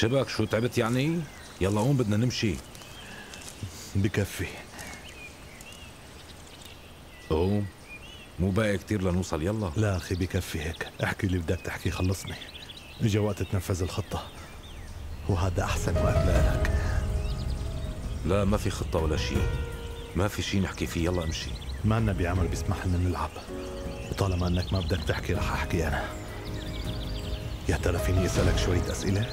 شبك؟ شو تعبت يعني؟ يلا قوم بدنا نمشي. بكفي. قوم. مو باقي كتير لنوصل يلا. لا أخي بكفي هيك. احكي اللي بدك تحكي خلصني. اجا وقت تنفذ الخطة. وهذا أحسن وقت لك لا ما في خطة ولا شيء. ما في شيء نحكي فيه يلا امشي. ما لنا بعمر بيسمح لنا نلعب. وطالما إنك ما بدك تحكي رح أحكي أنا. يا ترى فيني أسألك شوية أسئلة؟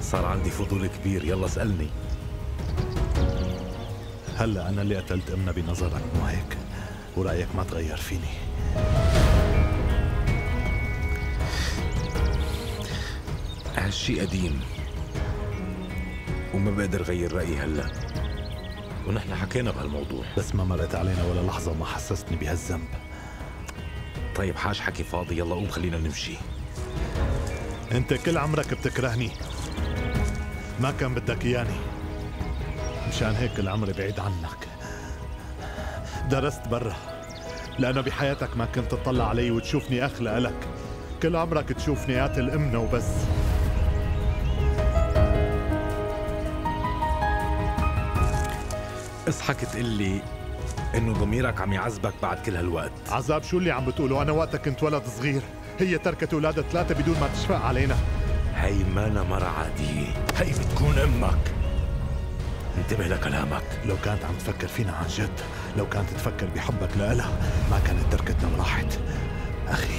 صار عندي فضول كبير. يلا اسألني. هلا أنا اللي قتلت أمنا بنظرك مو هيك؟ ورأيك ما تغير فيني. هالشي قديم وما بقدر غير رأيي هلا. ونحن حكينا بهالموضوع. بس ما مرقت علينا ولا لحظة ما حسستني بهالذنب. طيب حاج حكي فاضي. يلا قوم خلينا نمشي. أنت كل عمرك بتكرهني. ما كان بدك إياني. مشان هيك كل عمري بعيد عنك. درست برا لأنه بحياتك ما كنت تطلع علي وتشوفني أخ لك. كل عمرك تشوفني قاتل أمنا وبس. اصحك تقول لي إنه ضميرك عم يعذبك بعد كل هالوقت. عذاب شو اللي عم بتقوله؟ أنا وقتها كنت ولد صغير. هي تركت أولادها ثلاثة بدون ما تشفق علينا. هي مانا مرة عادية هي بتكون أمك. انتبه لكلامك. لو كانت عم تفكر فينا عن جد لو كانت تفكر بحبك لإلها ما كانت تركتنا وراحت. أخي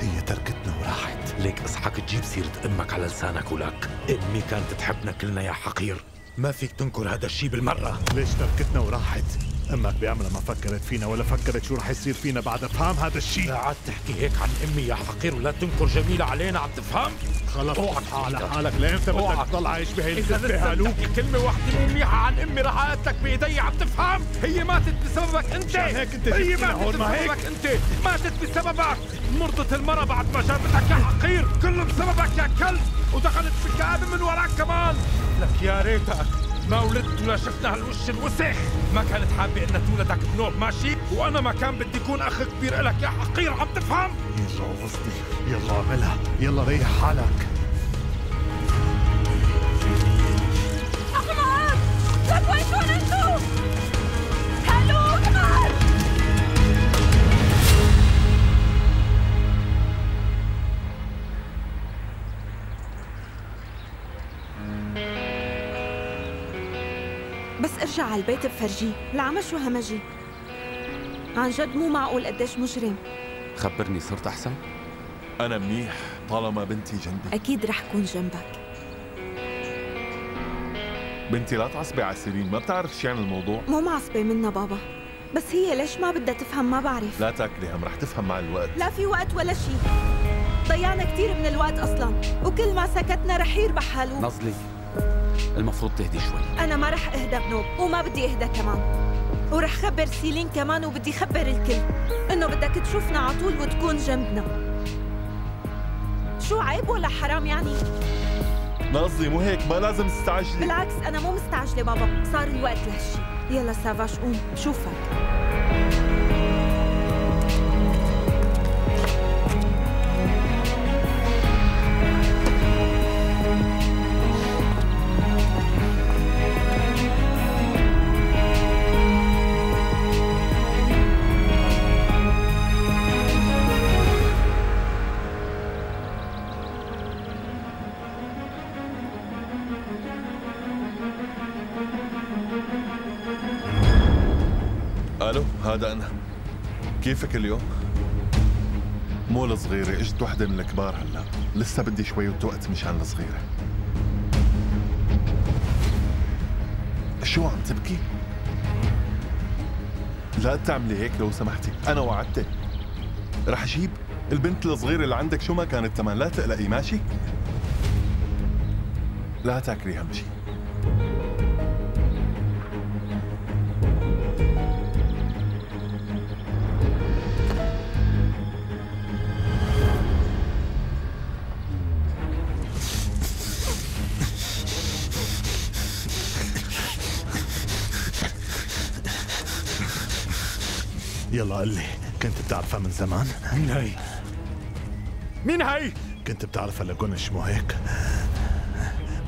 هي تركتنا وراحت. ليك اصحك تجيب سيرة أمك على لسانك ولك. أمي كانت تحبنا كلنا يا حقير. ما فيك تنكر هذا الشيء بالمرة. ليش تركتنا وراحت؟ أمك بعمرها ما فكرت فينا ولا فكرت شو رح يصير فينا بعد افهم هذا الشيء لا عاد تحكي هيك عن أمي يا حقير ولا تنكر جميلة علينا عم تفهم؟ خلص اوعك على. حالك. لامتى بدك. تضل عايش بهي لسه هالوك كلمة واحدة مو منيحة عن أمي رح أقتلك بإيدي عم تفهم؟ هي ماتت بسببك مشان هيك أنت هي ماتت؟ بسببك أنت. ماتت بسببك. مرضت المرة بعد ما جابتك يا حقير. كله بسببك يا كلب. ودخلت في الكآبة من وراك كمان. لك يا ريتك. ما ولدت ولا شفنا هالوش الوسخ ما كانت حابة إنها تولدك بنوب ماشي؟ وأنا ما كان بدي اكون أخ كبير لك يا حقير عم تفهم؟ يلا وصلي يلا اعملها يلا ريح حالك. لك وين انتو؟ بس ارجع على البيت بفرجيه العمش وهمجي. عن جد مو معقول قديش مجرم. خبرني صرت أحسن؟ أنا منيح طالما بنتي جنبي. أكيد رح كون جنبك. بنتي لا تعصبي على سيرين ما بتعرف شو يعني الموضوع. مو معصبة منا بابا. بس هي ليش ما بدها تفهم ما بعرف. لا تاكلي هم رح تفهم مع الوقت. لا في وقت ولا شيء ضيعنا كثير من الوقت أصلا. وكل ما سكتنا رح يربح هالو. نظلي. المفروض تهدي شوي. أنا ما رح أهدى بنوب وما بدي أهدى كمان. ورح خبر سيلين كمان وبدي خبر الكل. إنه بدك تشوفنا على طول وتكون جنبنا. شو عيب ولا حرام يعني؟ ناصلي مو هيك ما لازم تستعجلي. بالعكس أنا مو مستعجلة بابا. صار الوقت لهالشي. يلا سافاش قوم بشوفك ألو هذا أنا. كيفك اليوم؟ مو الصغيرة إجت وحدة من الكبار هلا. لسه بدي شوية وقت مشان الصغيرة شو عم تبكي؟ لا تعملي هيك لو سمحتي. أنا وعدتك رح أجيب البنت الصغيرة اللي عندك. شو ما كانت تمام. لا تقلقي ماشي؟ لا تاكلي هم شي. يلا قل لي كنت بتعرفها من زمان. مين هي؟ مين هي؟ كنت بتعرفها لجونش مو هيك؟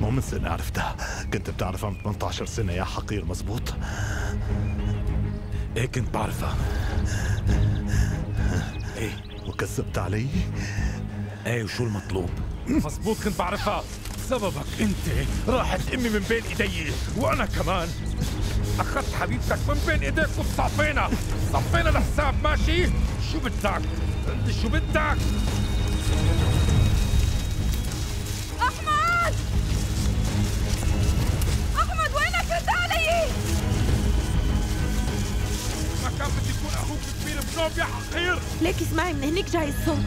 مو من سنة عرفتها كنت بتعرفها من 18 سنة يا حقير مزبوط. إيه كنت بعرفها إيه. وكذبت علي؟ إيه وشو المطلوب؟ مزبوط كنت بعرفها بسببك أنت راحت أمي من بين إيدي وأنا كمان. أخذت حبيبتك من بين إيديك وصفينا. صفينا الحساب ماشي؟ شو بدك؟ أنت شو بدك؟ أحمد! أحمد وينك رد علي؟ ما كان بدي يكون أخوك كبير بنوب يا حقير. ليك اسمعي من هنيك جاي الصوت.